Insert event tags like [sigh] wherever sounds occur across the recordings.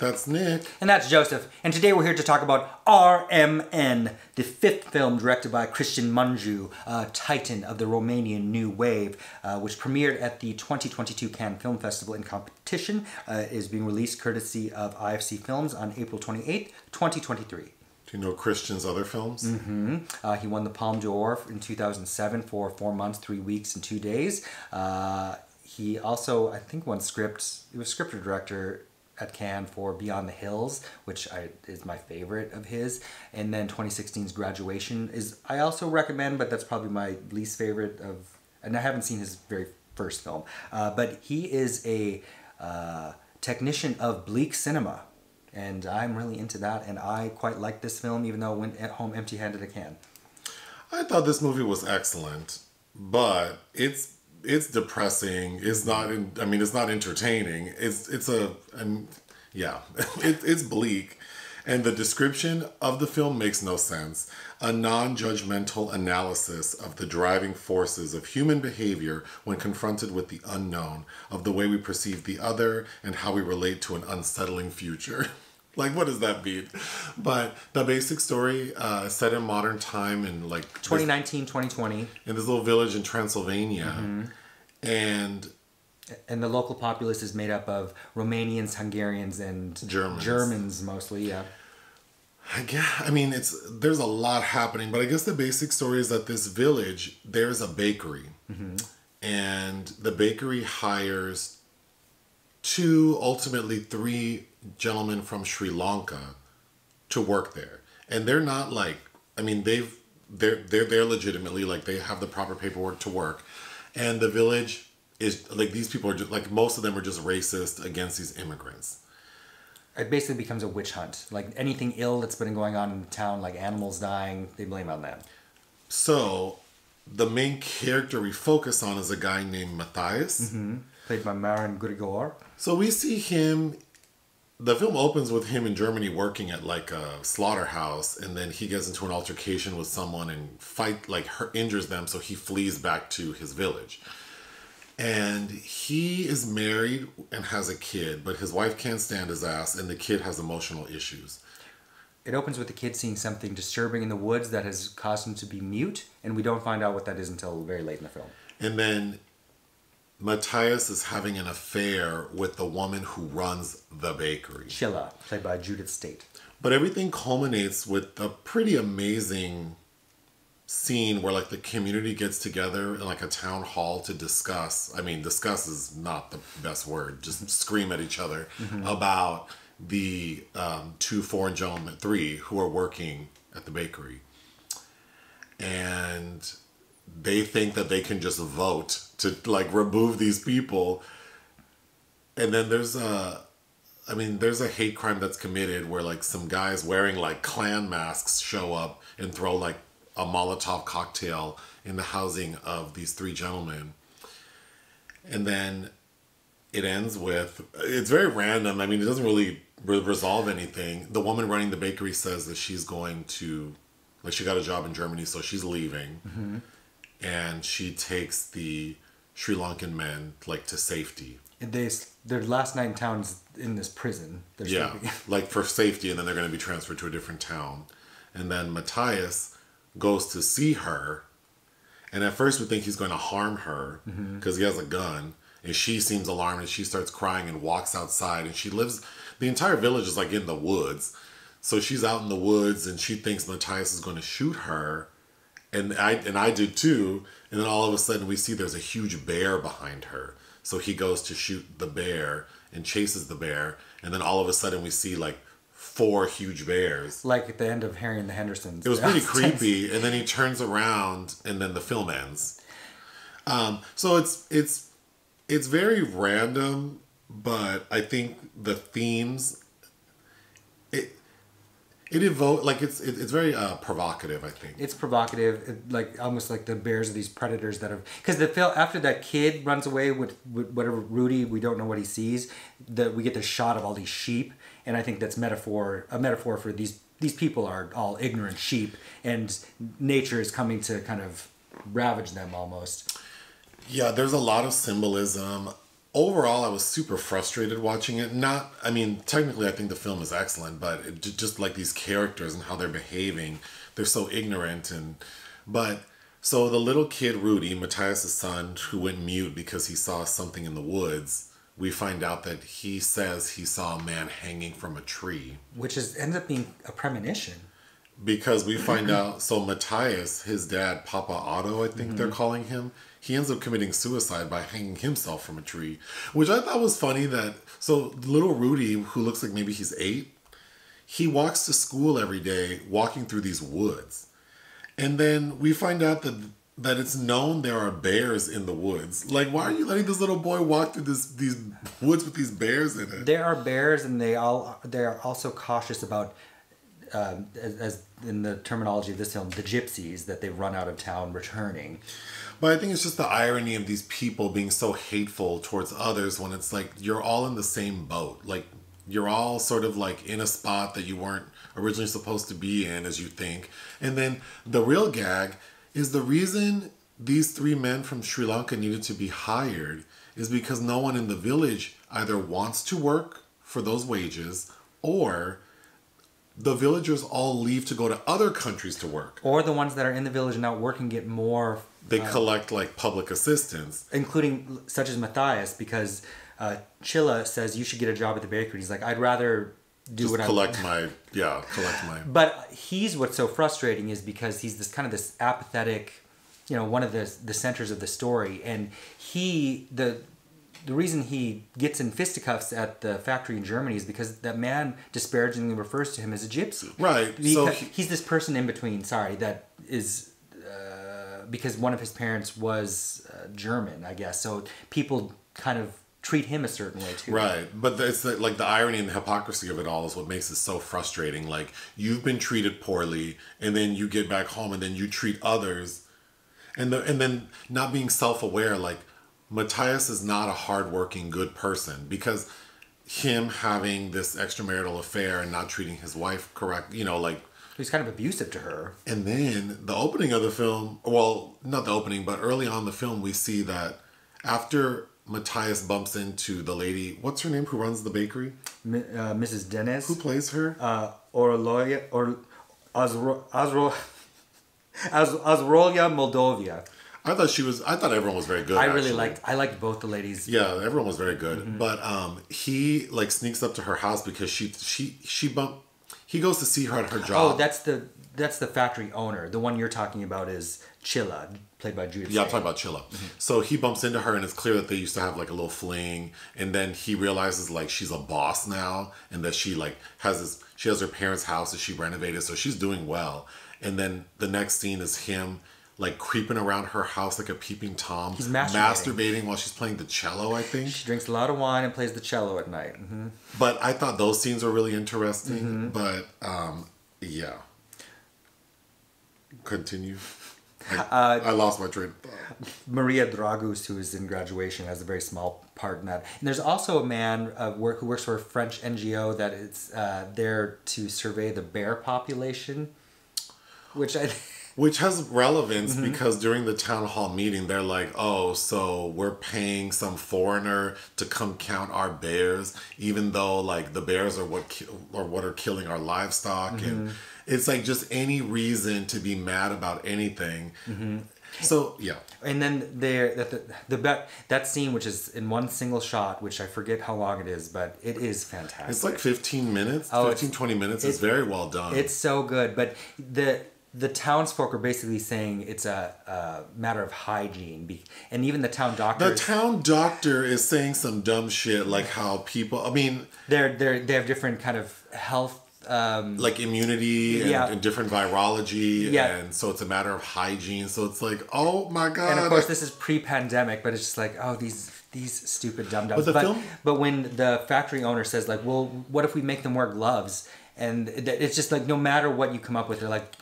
That's Nick. And that's Joseph. And today we're here to talk about RMN, the fifth film directed by Cristian Mungiu, a titan of the Romanian New Wave, uh, which premiered at the 2022 Cannes Film Festival in competition, uh, is being released courtesy of IFC Films on April 28th, 2023. Do you know Cristian's other films? Mm-hmm. Uh, he won the Palme d'Or in 2007 for four months, three weeks, and two days. Uh, he also, I think, won script. He was script director at Cannes for Beyond the Hills, which I, is my favorite of his. And then 2016's Graduation is I also recommend, but that's probably my least favorite of. And I haven't seen his very first film, uh, but he is a uh, technician of bleak cinema and I'm really into that. And I quite like this film, even though I went at home empty-handed again. I thought this movie was excellent, but it's it's depressing. It's not. In, I mean, it's not entertaining. It's it's a and yeah, [laughs] it, it's bleak. And the description of the film makes no sense. A non judgmental analysis of the driving forces of human behavior when confronted with the unknown, of the way we perceive the other, and how we relate to an unsettling future. [laughs] like, what does that mean? But the basic story, uh, set in modern time in like 2019, 2020. In this little village in Transylvania. Mm-hmm. And and the local populace is made up of Romanians, Hungarians, and Germans. Germans mostly. Yeah. I guess, I mean, it's there's a lot happening, but I guess the basic story is that this village there's a bakery, mm-hmm. and the bakery hires two, ultimately three gentlemen from Sri Lanka to work there, and they're not like, I mean, they've they're they're there legitimately, like they have the proper paperwork to work, and the village is like these people are just like most of them are just racist against these immigrants it basically becomes a witch hunt. Like anything ill that's been going on in the town, like animals dying, they blame on them. So, the main character we focus on is a guy named Matthias, mm-hmm. played by Marin Grigore. So we see him. The film opens with him in Germany working at like a slaughterhouse, and then he gets into an altercation with someone and fight like hurt, injures them, so he flees back to his village and he is married and has a kid, but his wife can't stand his ass, and the kid has emotional issues. It opens with the kid seeing something disturbing in the woods that has caused him to be mute, and we don't find out what that is until very late in the film. And then Matthias is having an affair with the woman who runs the bakery. Csilla, played by Judith State. But everything culminates with a pretty amazing scene where like the community gets together in like a town hall to discuss i mean discuss is not the best word just scream at each other mm-hmm. about the um, two foreign gentlemen three who are working at the bakery and they think that they can just vote to like remove these people and then there's a I mean, there's a hate crime that's committed where like some guys wearing like Klan masks show up and throw like a Molotov cocktail in the housing of these three gentlemen. And then it ends with it's very random. I mean, it doesn't really re- resolve anything. The woman running the bakery says that she's going to, like, she got a job in Germany, so she's leaving. Mm-hmm. And she takes the Sri Lankan men, like, to safety. And they, their last night in town is in this prison. They're yeah, like for safety, and then they're going to be transferred to a different town. And then Matthias goes to see her, and at first we think he's going to harm her because mm-hmm. he has a gun, and she seems alarmed and she starts crying and walks outside, and she lives. The entire village is like in the woods, so she's out in the woods and she thinks Matthias is going to shoot her, and I and I did too. And then all of a sudden we see there's a huge bear behind her, so he goes to shoot the bear and chases the bear, and then all of a sudden we see like four huge bears. Like at the end of Harry and the Hendersons. It was pretty [laughs] creepy, and then he turns around, and then the film ends. Um, so it's it's it's very random, but I think the themes it evokes like it's it, it's very uh, provocative. I think it's provocative, it, like almost like the bears of these predators that are because the film after that kid runs away with, with whatever Rudi, we don't know what he sees. That we get the shot of all these sheep and I think that's metaphor a metaphor for these these people are all ignorant sheep, and nature is coming to kind of ravage them almost. Yeah, there's a lot of symbolism. Overall, I was super frustrated watching it. Not, I mean, technically, I think the film is excellent, but it, just like these characters and how they're behaving, they're so ignorant and. But so the little kid Rudi, Matthias' son, who went mute because he saw something in the woods, we find out that he says he saw a man hanging from a tree. which is ends up being a premonition. Because we find [clears throat] out so Matthias, his dad, Papa Otto, I think they're mm-hmm. calling him, he ends up committing suicide by hanging himself from a tree, which I thought was funny. That so little Rudi, who looks like maybe he's eight, he walks to school every day, walking through these woods, and then we find out that that it's known there are bears in the woods. Like, why are you letting this little boy walk through this these [laughs] woods with these bears in it? There are bears, and they all they are also cautious about, um, as, as in the terminology of this film, the gypsies that they run out of town returning. But I think it's just the irony of these people being so hateful towards others when it's like you're all in the same boat. Like you're all sort of like in a spot that you weren't originally supposed to be in as you think. And then the real gag is the reason these three men from Sri Lanka needed to be hired is because no one in the village either wants to work for those wages or the villagers all leave to go to other countries to work. Or the ones that are in the village and not working get more, They collect like public assistance. including such as Matthias, because uh, Csilla says you should get a job at the bakery. He's like, I'd rather do just what collect I'm. [laughs] my yeah collect my But he's what's so frustrating is because he's this kind of this apathetic, you know, one of the the centers of the story, and he the the reason he gets in fisticuffs at the factory in Germany is because that man disparagingly refers to him as a gypsy. Right, Because so he- he's this person in between. Sorry, that is. Uh, because one of his parents was uh, German, I guess. So people kind of treat him a certain way too. right but it's the, like the irony and the hypocrisy of it all is what makes it so frustrating like you've been treated poorly and then you get back home and then you treat others and the, and then not being self-aware like matthias is not a hardworking good person because him having this extramarital affair and not treating his wife correct you know like He's kind of abusive to her. And then the opening of the film, well, not the opening, but early on in the film, we see that after Matthias bumps into the lady, what's her name, who runs the bakery? Mi- uh, Mrs. Dénes. Who plays her? uh, Orloya or Azro, Azro, [laughs] Az, Azrolia Moldovia. I thought she was, I thought everyone was very good. I really actually. liked I liked both the ladies. Yeah, everyone was very good. Mm-hmm. But um, he like sneaks up to her house because she she she bump. He goes to see her at her job. Oh, that's the that's the factory owner. The one you're talking about is Csilla, played by Judith. Yeah, I'm talking about Csilla. So he bumps into her, and it's clear that they used to have like a little fling. And then he realizes like she's a boss now, and that she like has this. She has her parents' house that she renovated, so she's doing well. And then the next scene is him like creeping around her house like a peeping tom, He's masturbating. masturbating while she's playing the cello. I think. She drinks a lot of wine and plays the cello at night. hmm But I thought those scenes were really interesting. Mm-hmm. But um, yeah. Continue. I, [laughs] Uh, I lost my train of thought. Maria Dragus, who is in graduation, has a very small part in that. And there's also a man uh, work, who works for a French NGO that is uh, there to survey the bear population, which I. Which has relevance Mm-hmm. because during the town hall meeting, they're like, oh, so we're paying some foreigner to come count our bears, even though like the bears are what ki- or what are killing our livestock, Mm-hmm. and it's like just any reason to be mad about anything. Mm-hmm. So yeah, And then there, that the, the bet that scene, which is in one single shot, which I forget how long it is, but it is fantastic. it's like 15 minutes, Oh, 15, 20 minutes. it's- It's very well done. It's so good, but the the townsfolk are basically saying it's a, a matter of hygiene, be, and even the town doctor. the town doctor is saying some dumb shit like how people. I mean, they're they they have different kind of health. Um, like immunity and, Yeah. and different virology Yeah. and so it's a matter of hygiene so it's like oh my god and of course, this is pre-pandemic, but it's just like, oh, these these stupid dumb dums. But but, film- but when the factory owner says like, well, what if we make them wear gloves? And it's just like no matter what you come up with, they're like,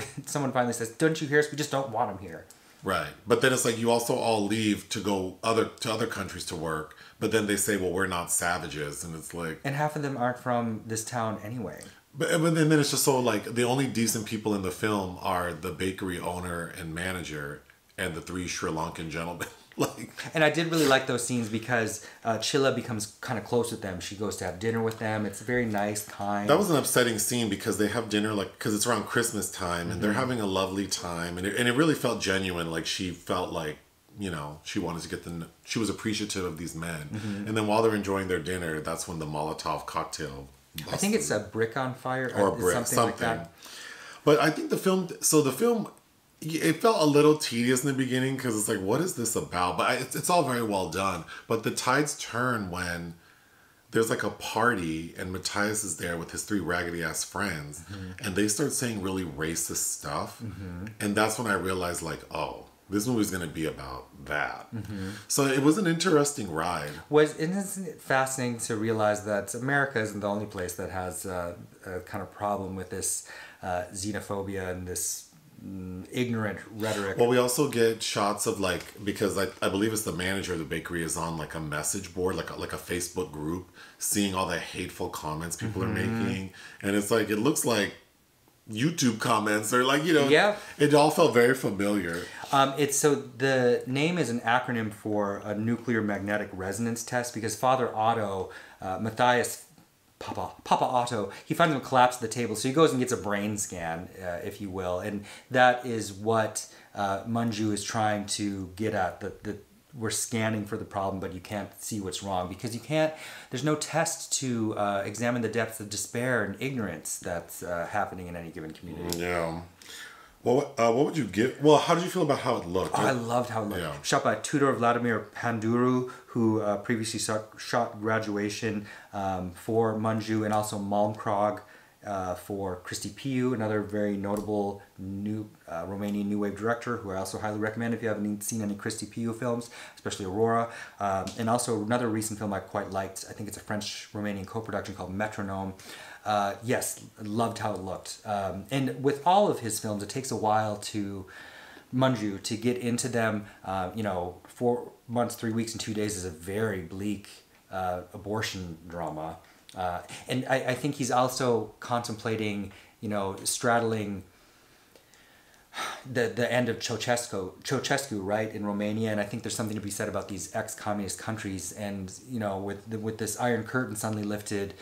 [laughs] someone finally says, "Don't you hear us? We just don't want them here." right but then it's like you also all leave to go other to other countries to work but then they say well we're not savages and it's like And half of them aren't from this town anyway. but, but then then it's just so like the only decent people in the film are the bakery owner and manager and the three sri lankan gentlemen [laughs] [laughs] like And I did really like those scenes because uh, Csilla becomes kind of close with them. She goes to have dinner with them. It's a very nice, kind. that was an upsetting scene because they have dinner like because it's around Christmas time and they're Mm-hmm. having a lovely time and it, and it really felt genuine. Like she felt like you know she wanted to get the she was appreciative of these men. Mm-hmm. And then while they're enjoying their dinner, that's when the Molotov cocktail. I think it's a brick on fire or a it's brick, something, something. like that. But I think the film, so the film, it felt a little tedious in the beginning because it's like, what is this about? But I, it's, it's all very well done. But the tides turn when there's like a party and Matthias is there with his three raggedy ass friends Mm-hmm. and they start saying really racist stuff. And that's when I realized, like, oh, this movie's going to be about that. Mm-hmm. So it was an interesting ride. Was isn't it fascinating to realize that America isn't the only place that has uh, a kind of problem with this uh, xenophobia and this ignorant rhetoric? Well, we also get shots of like because I, I believe it's the manager of the bakery is on like a message board, like a, like a Facebook group, seeing all the hateful comments people are Mm-hmm. making, and it's like it looks like YouTube comments or like you know, Yeah. it all felt very familiar. Um, it's so the name is an acronym for a nuclear magnetic resonance test because Father Otto, uh, Matthias, Papa Papa Otto, he finds him collapsed at the table, so he goes and gets a brain scan, uh, if you will, and that is what uh, Mungiu is trying to get at. That, the we're scanning for the problem, but you can't see what's wrong because you can't. There's no test to uh, examine the depths of despair and ignorance that's uh, happening in any given community. Yeah. Well, what- uh, what would you give? Well, how did you feel about how it looked? Oh, I loved how it looked. Yeah. Shot by Tudor Vladimir Panduru, who uh, previously shot, shot Graduation um, for Mungiu and also Malmkrog uh, for Cristi Puiu, another very notable new uh, Romanian new wave director who I also highly recommend if you haven't seen any Cristi Puiu films, especially Aurora. Um, and also another recent film I quite liked. I think it's a French Romanian co production called Metronome. Uh, yes, loved how it looked. Um, and with all of his films, it takes a while to Mungiu to get into them. Uh, you know, four months, three weeks, and two days is a very bleak uh, abortion drama. Uh, and I, I think he's also contemplating, you know, straddling the the end of Ceausescu, Ceausescu, right, in Romania, and I think there's something to be said about these ex-communist countries, and you know, with the, with this Iron Curtain suddenly lifted,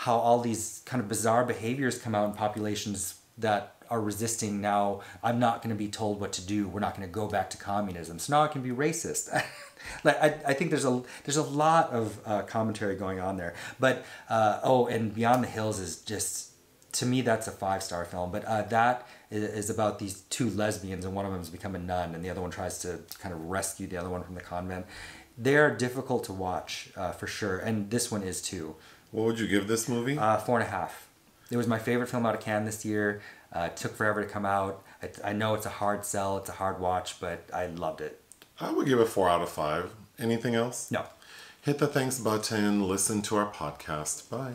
how all these kind of bizarre behaviors come out in populations that are resisting now. I'm not going to be told what to do. We're not going to go back to communism. So now I can be racist. [laughs] like I, I think there's a there's a lot of uh, commentary going on there. But uh, oh, and Beyond the Hills is just to me that's a five star film but uh, that is about these two lesbians and one of them has become a nun and the other one tries to kind of rescue the other one from the convent they're difficult to watch uh, for sure and this one is too What would you give this movie? uh, four and a half it was my favorite film out of Cannes this year uh, it took forever to come out I, I know it's a hard sell it's a hard watch but i loved it I would give it four out of five. Anything else? no Hit the thanks button. Listen to our podcast. Bye.